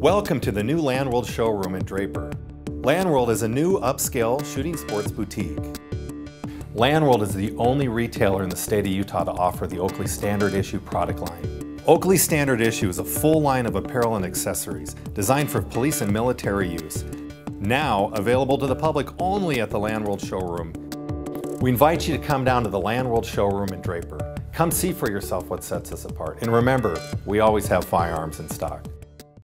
Welcome to the new LAN World showroom in Draper. LAN World is a new upscale shooting sports boutique. LAN World is the only retailer in the state of Utah to offer the Oakley Standard Issue product line. Oakley Standard Issue is a full line of apparel and accessories designed for police and military use. Now available to the public only at the LAN World showroom. We invite you to come down to the LAN World showroom in Draper. Come see for yourself what sets us apart. And remember, we always have firearms in stock.